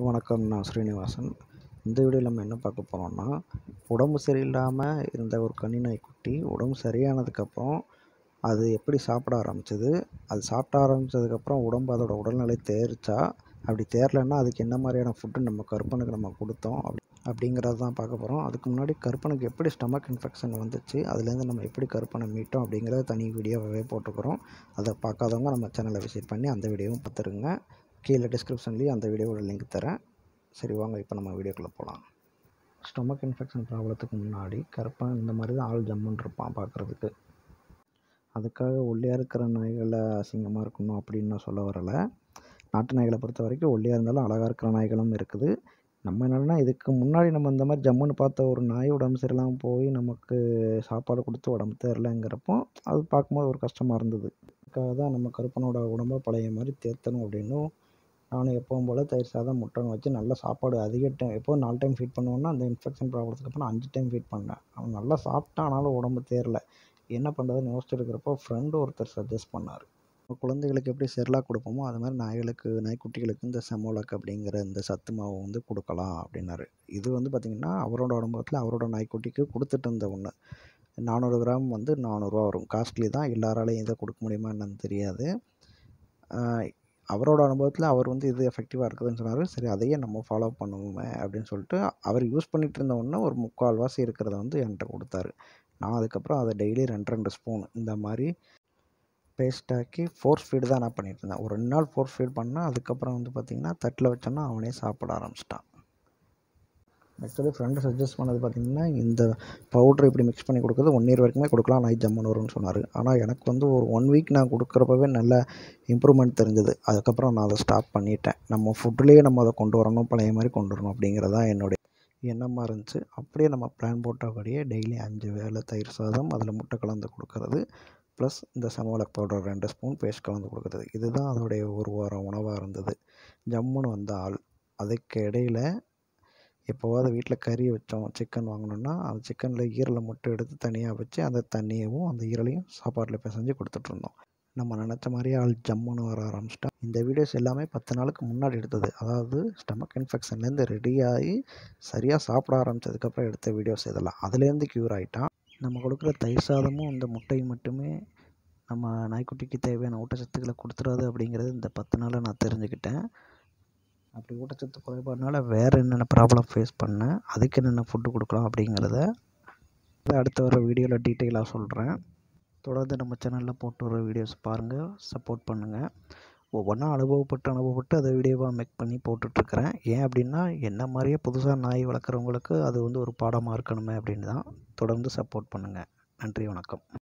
வணக்கம் நான் ஸ்ரீனிவாசன். இந்த வீடியோவில் நம்ம என்ன பார்க்க போகிறோம்னா உடம்பு சரியில்லாமல் இருந்த ஒரு கன்னி குட்டி உடம்பு சரியானதுக்கப்புறம் அது எப்படி சாப்பிட ஆரம்பிச்சது? அது சாப்பிட ஆரம்பித்ததுக்கப்புறம் உடம்பு அதோட உடல்நிலை தேரிச்சா அப்படி தேரலன்னா அதுக்கு என்ன மாதிரியான ஃபுட்டு நம்ம கருப்பனுக்கு நம்ம கொடுத்தோம்? அப்படி அப்படிங்கிறது தான் பார்க்க போகிறோம் அதுக்கு முன்னாடி கருப்பனுக்கு எப்படி ஸ்டமக் இன்ஃபெக்ஷன் வந்துச்சு? அதுலேருந்து நம்ம எப்படி கருப்பனை மீட்டோம்? அப்படிங்கிறத தனி வீடியோவாகவே போட்டுக்கிறோம் அதை பார்க்காதவங்க நம்ம சேனலை விசிட் பண்ணி அந்த வீடியோவும் பார்த்துருங்க. கீழே டிஸ்கிரிப்ஷன்லேயும் அந்த வீடியோவோட லிங்க் தரேன். சரி வாங்க இப்போ நம்ம வீடியோக்குள்ளே போகலாம் ஸ்டொமக் இன்ஃபெக்ஷன் ப்ராப்ளத்துக்கு முன்னாடி கருப்பன் இந்த மாதிரி தான் ஆள் ஜம்முன்னு இருப்பான் பார்க்குறதுக்கு. அதுக்காக ஒல்லியாக இருக்கிற நாய்களை அசிங்கமாக இருக்கணும் அப்படின்னு நான் சொல்ல வரலை. நாட்டு நாய்களை பொறுத்த வரைக்கும் ஒல்லியாக இருந்தாலும் அழகாக இருக்கிற நாய்களும் இருக்குது. நம்ம என்னென்னா இதுக்கு முன்னாடி நம்ம இந்த மாதிரி ஜம்முன்னு பார்த்த ஒரு நாய் உடம்பு சரியில்லாமல் போய் நமக்கு சாப்பாடு கொடுத்து உடம்பு தெரிலங்கிறப்போ அது பார்க்கும்போது ஒரு கஷ்டமாக இருந்தது. அதுக்காக தான் நம்ம கருப்பனோட உடம்பை பழைய மாதிரி தேர்த்தணும் அப்படின்னும் நானும் எப்பவும் போல் தயிர் சாதம் முட்டைன்னு வச்சு நல்லா சாப்பாடு அதிக டைம் எப்போ நாலு டைம் ஃபீட் பண்ணுவேன்னா அந்த இன்ஃபெக்ஷன் ப்ராப்ளத்துக்கு அப்புறம் அஞ்சு டைம் ஃபீட் பண்ணேன் அவன் நல்லா சாப்பிட்டான் ஆனாலும் உடம்பு தேரல என்ன பண்ணுறதுன்னு யோசிச்சுட்டு இருக்கிறப்போ ஃப்ரெண்டு ஒருத்தர் சஜஸ்ட் பண்ணார். குழந்தைகளுக்கு எப்படி செர்லாக் கொடுப்போமோ அது மாதிரி நாய்களுக்கு நாய்க்குட்டிகளுக்கு இந்த செமோலக் அப்படிங்கிற இந்த சத்து மாவு வந்து கொடுக்கலாம் அப்படின்னாரு. இது வந்து பார்த்திங்கன்னா அவரோட உடம்புல அவரோட நாய்க்குட்டிக்கு கொடுத்துட்டு இருந்த ஒன்று நானூறு கிராம் வந்து நானூறுரூவா வரும். காஸ்ட்லி தான். எல்லாராலையும் இதை கொடுக்க முடியுமா என்னன்னு தெரியாது. அவரோட அனுபவத்தில் அவர் வந்து இது எஃபெக்டிவாக இருக்குதுன்னு சொன்னார். சரி அதையே நம்ம ஃபாலோ பண்ணுவோமே அப்படின்னு சொல்லிட்டு அவர் யூஸ் பண்ணிகிட்டு இருந்த ஒரு முக்கால்வாசி இருக்கிறத வந்து என்கிட்ட கொடுத்தாரு. நான் அதுக்கப்புறம் அதை டெய்லி ரெண்டு ரெண்டு ஸ்பூன் இந்த மாதிரி பேஸ்டாக்கி ஃபோர் ஃபீடு தான் நான் பண்ணிகிட்டு இருந்தேன். ஒரு ரெண்டு நாள் ஃபோர் ஃபீட் பண்ணால் அதுக்கப்புறம் வந்து பார்த்திங்கன்னா தட்டில் வச்சோன்னா அவனே சாப்பிட ஆரம்பிச்சிட்டான். ஆக்சுவலி ஃப்ரெண்டு சஜஸ்ட் பண்ணது பார்த்திங்கன்னா இந்த பவுட்ரு இப்படி மிக்ஸ் பண்ணி கொடுக்குறது ஒன் இயர் வரைக்குமே கொடுக்கலாம் நான் ஜம்முன்னு வரும்னு சொன்னார். ஆனால் எனக்கு வந்து ஒரு ஒன் வீக் நான் கொடுக்குறப்பவே நல்ல இம்ப்ரூவ்மெண்ட் தெரிஞ்சது. அதுக்கப்புறம் நான் அதை ஸ்டாப் பண்ணிட்டேன். நம்ம ஃபுட்லேயே நம்ம அதை கொண்டு வரணும் பழைய மாதிரி கொண்டு வரணும் அப்படிங்கிறதான் என்னுடைய எண்ணமாக இருந்துச்சு. அப்படியே நம்ம பிளான் போட்டபடியே டெய்லி அஞ்சு வேளை தயிர் சாதம் அதில் முட்டை கலந்து கொடுக்கறது ப்ளஸ் இந்த சமோலக் பவுடர் ரெண்டு ஸ்பூன் பேஸ்ட் கலந்து கொடுக்குறது. இதுதான் அதோடைய ஒரு வாரம் உணவாக இருந்தது. ஜம்முன்னு வந்த ஆள். அதுக்கு இடையில் எப்போவாவது வீட்டில் கறி வச்சோம் சிக்கன் வாங்கினோன்னா அந்த சிக்கனில் ஈரலை மட்டும் எடுத்து தனியாக வச்சு அந்த தண்ணியவும் அந்த ஈரலையும் சாப்பாட்டில் பிசைஞ்சு கொடுத்துட்ருந்தோம் நம்ம நினச்ச மாதிரியே ஆள் ஜம்முன்னு வர ஆரம்பிச்சிட்டோம் இந்த வீடியோஸ் எல்லாமே பத்து நாளுக்கு முன்னாடி எடுத்தது. அதாவது ஸ்டமக் இன்ஃபெக்ஷன்லேருந்து ரெடியாகி சரியாக சாப்பிட ஆரம்பித்ததுக்கப்புறம் எடுத்த வீடியோஸ் இதெல்லாம். அதுலேருந்து க்யூர் ஆகிட்டான் நம்ம கொடுக்குற தயிர் சாதமும் இந்த முட்டையும் மட்டுமே நம்ம நாய்க்குட்டிக்கு தேவையான ஊட்டச்சத்துக்களை கொடுத்துறாது அப்படிங்கிறது இந்த பத்து நாளில் நான் தெரிஞ்சுக்கிட்டேன். அப்படி ஊட்டச்சத்து குறைபாடுனால வேறு என்னென்ன ப்ராப்ளம் ஃபேஸ் பண்ணேன் அதுக்கு என்னென்ன ஃபுட்டு கொடுக்கலாம் அப்படிங்கிறத அடுத்த வர வீடியோவில் டீட்டெயிலாக சொல்கிறேன் தொடர்ந்து நம்ம சேனலில் போட்டு வர வீடியோஸ் பாருங்கள் சப்போர்ட் பண்ணுங்கள் ஒவ்வொன்றா அனுபவப்பட்டு அனுபவப்பட்டு அதை வீடியோவாக மேக் பண்ணி போட்டுட்ருக்கிறேன். ஏன் அப்படின்னா என்ன மாதிரியே புதுசாக நாய் வளர்க்குறவங்களுக்கு அது வந்து ஒரு பாடமாக இருக்கணுமே அப்படின்னு தான் தொடர்ந்து சப்போர்ட் பண்ணுங்கள் நன்றி வணக்கம்.